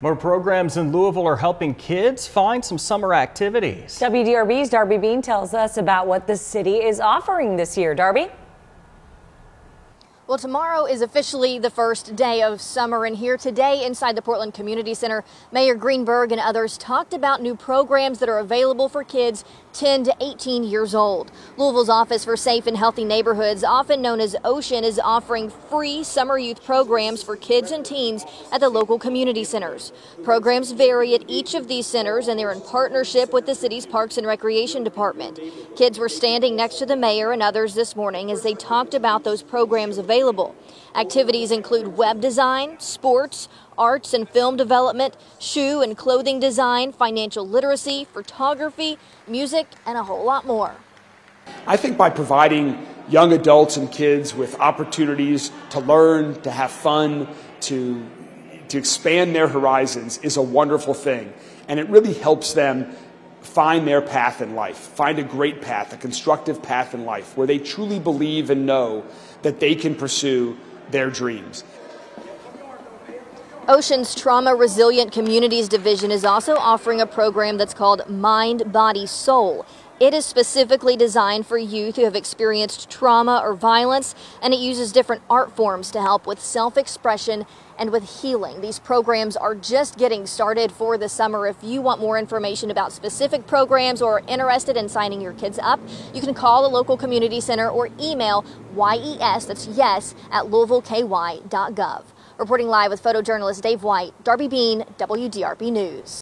More programs in Louisville are helping kids find some summer activities. WDRB's Darby Bean tells us about what the city is offering this year. Darby? Well, tomorrow is officially the first day of summer, and here today inside the Portland Community Center, Mayor Greenberg and others talked about new programs that are available for kids 10 to 18 years old. Louisville's Office for Safe and Healthy Neighborhoods, often known as OSHN, is offering free summer youth programs for kids and teens at the local community centers. Programs vary at each of these centers, and they're in partnership with the city's Parks and Recreation Department. Kids were standing next to the mayor and others this morning as they talked about those programs available available. Activities include web design, sports, arts and film development, shoe and clothing design, financial literacy, photography, music, and a whole lot more. I think by providing young adults and kids with opportunities to learn, to have fun, to, to expand their horizons is a wonderful thing. And it really helps them find their path in life, find a great path, a constructive path in life where they truly believe and know that they can pursue their dreams. OSHN's Trauma Resilient Communities Division is also offering a program that's called Mind, Body, Soul. It is specifically designed for youth who have experienced trauma or violence, and it uses different art forms to help with self expression and with healing. These programs are just getting started for the summer. If you want more information about specific programs or are interested in signing your kids up, you can call the local community center or email YES, that's yes, at louisvilleky.gov. Reporting live with photojournalist Dave White, Darby Bean, WDRB News.